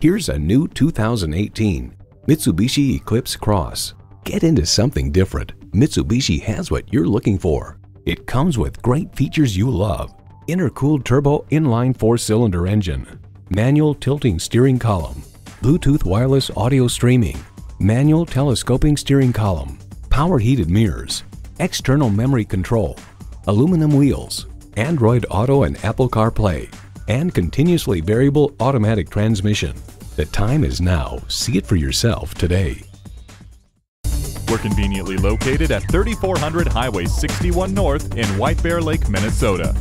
Here's a new 2018 Mitsubishi Eclipse Cross. Get into something different. Mitsubishi has what you're looking for. It comes with great features you love. Intercooled turbo inline four-cylinder engine, manual tilting steering column, Bluetooth wireless audio streaming, manual telescoping steering column, power heated mirrors, external memory control, aluminum wheels, Android Auto and Apple CarPlay, and continuously variable automatic transmission. The time is now. See it for yourself today. We're conveniently located at 3400 Highway 61 North in White Bear Lake, Minnesota.